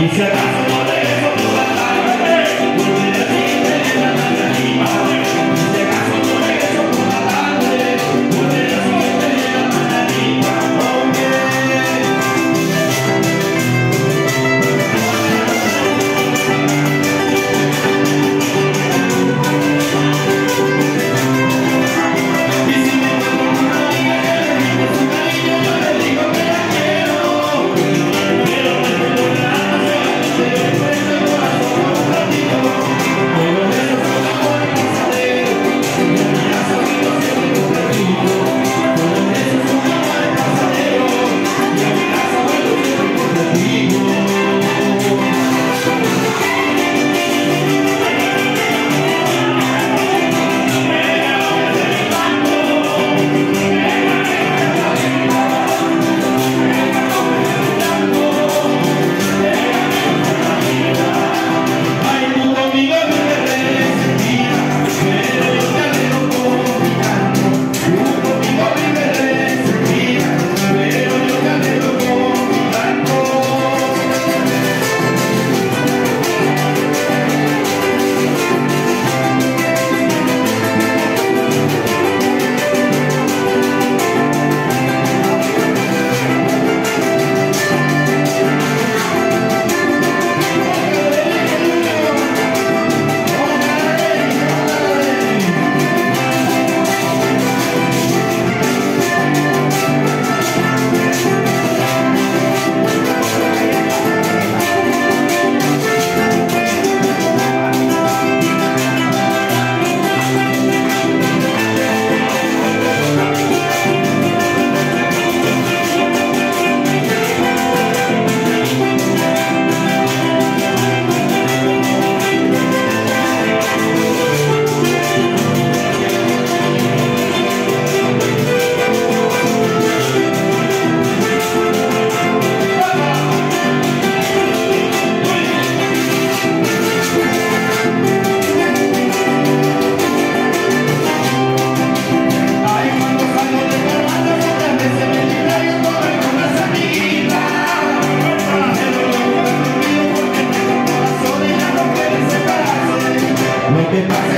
Y si yo